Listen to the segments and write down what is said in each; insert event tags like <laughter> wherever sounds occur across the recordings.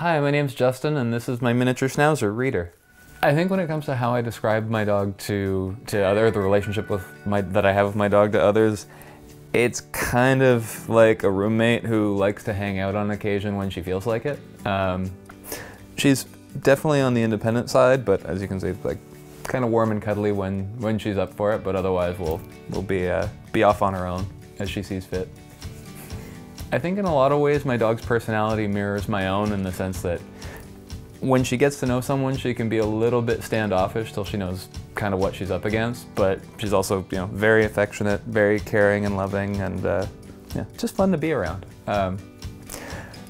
Hi, my name's Justin, and this is my miniature schnauzer, Reader. I think when it comes to how I describe my dog to to other, the relationship with my that I have with my dog to others, it's kind of like a roommate who likes to hang out on occasion when she feels like it. Um, she's definitely on the independent side, but as you can see, like kind of warm and cuddly when when she's up for it. But otherwise, we'll we'll be uh, be off on her own as she sees fit. I think in a lot of ways my dog's personality mirrors my own in the sense that when she gets to know someone, she can be a little bit standoffish till she knows kind of what she's up against, but she's also, you know, very affectionate, very caring and loving, and uh, yeah, just fun to be around. Um,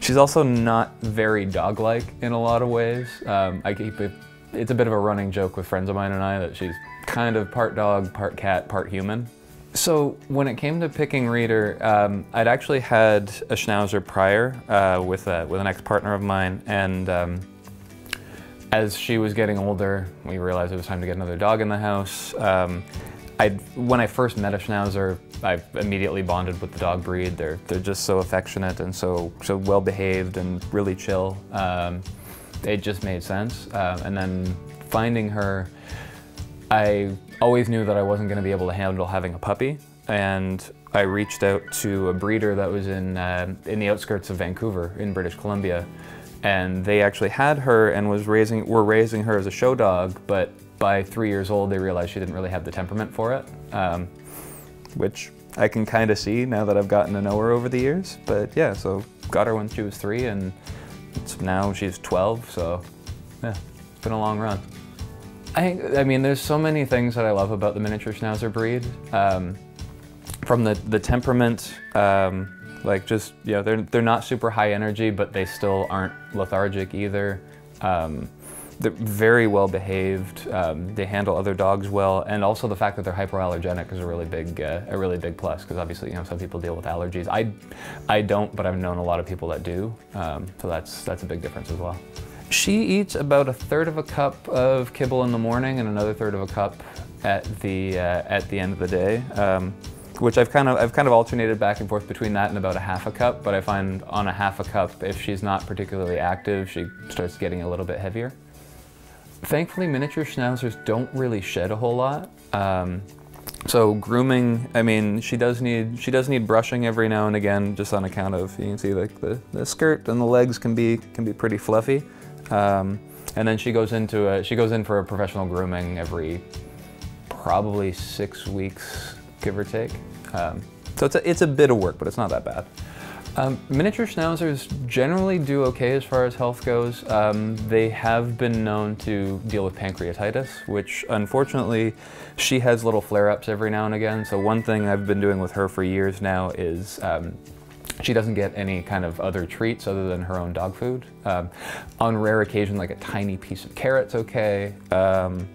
she's also not very dog-like in a lot of ways. Um, I keep it, it's a bit of a running joke with friends of mine and I that she's kind of part dog, part cat, part human. So when it came to picking Reader, um, I'd actually had a Schnauzer prior uh, with, a, with an ex-partner of mine, and um, as she was getting older, we realized it was time to get another dog in the house. Um, when I first met a Schnauzer, I immediately bonded with the dog breed. They're, they're just so affectionate and so, so well behaved and really chill. Um, it just made sense. Um, and then finding her, I always knew that I wasn't going to be able to handle having a puppy, and I reached out to a breeder that was in uh, in the outskirts of Vancouver in British Columbia, and they actually had her and was raising were raising her as a show dog, but by three years old they realized she didn't really have the temperament for it, um, which I can kind of see now that I've gotten to know her over the years. But yeah, so got her when she was three, and now she's 12, so yeah, it's been a long run. I, I mean, there's so many things that I love about the miniature Schnauzer breed. Um, from the, the temperament, um, like just, you know, they're, they're not super high energy, but they still aren't lethargic either. Um, they're very well behaved. Um, they handle other dogs well, and also the fact that they're hypoallergenic is a really big, uh, a really big plus. Because obviously, you know, some people deal with allergies. I, I don't, but I've known a lot of people that do. Um, so that's that's a big difference as well. She eats about a third of a cup of kibble in the morning and another third of a cup at the uh, at the end of the day. Um, which I've kind of I've kind of alternated back and forth between that and about a half a cup, but I find on a half a cup, if she's not particularly active, she starts getting a little bit heavier. Thankfully, miniature schnauzers don't really shed a whole lot. Um, so grooming, I mean, she does need she does need brushing every now and again, just on account of you can see like the, the skirt and the legs can be can be pretty fluffy. Um, and then she goes into a, she goes in for a professional grooming every probably six weeks, give or take. Um, so it's a, it's a bit of work, but it's not that bad. Um, miniature schnauzers generally do okay as far as health goes. Um, they have been known to deal with pancreatitis, which unfortunately she has little flare-ups every now and again. So one thing I've been doing with her for years now is um, she doesn't get any kind of other treats other than her own dog food. Um, on rare occasion, like a tiny piece of carrot's okay, um,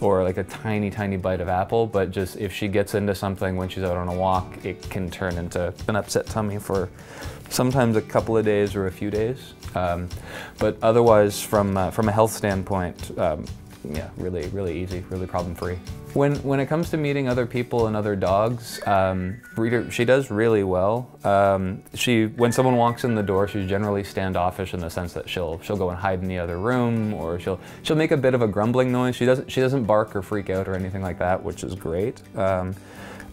or like a tiny, tiny bite of apple, but just if she gets into something when she's out on a walk, it can turn into an upset tummy for sometimes a couple of days or a few days. Um, but otherwise, from, uh, from a health standpoint, um, yeah, really, really easy, really problem free. When, when it comes to meeting other people and other dogs, um, Reader, she does really well. Um, she, when someone walks in the door, she's generally standoffish in the sense that she'll, she'll go and hide in the other room or she'll, she'll make a bit of a grumbling noise. She doesn't, she doesn't bark or freak out or anything like that, which is great. Um,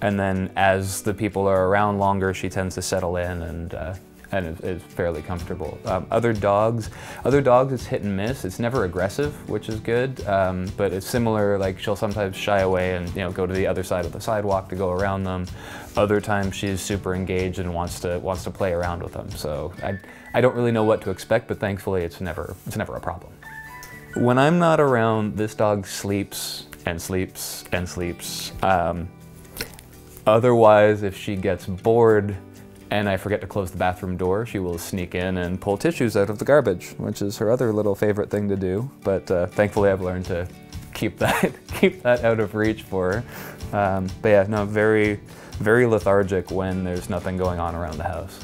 and then as the people are around longer, she tends to settle in and uh, and is, fairly comfortable. Um, other dogs, other dogs it's hit and miss. It's never aggressive, which is good, um, but it's similar, like she'll sometimes shy away and you know go to the other side of the sidewalk to go around them. Other times she's super engaged and wants to wants to play around with them. So I, I don't really know what to expect, but thankfully it's never, it's never a problem. When I'm not around, this dog sleeps and sleeps and sleeps. Um, otherwise, if she gets bored, and I forget to close the bathroom door, she will sneak in and pull tissues out of the garbage, which is her other little favorite thing to do. But uh, thankfully I've learned to keep <laughs> that, keep that out of reach for her. Um, but yeah, no, very, very lethargic when there's nothing going on around the house.